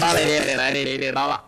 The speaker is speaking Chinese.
到了，你你你你到了。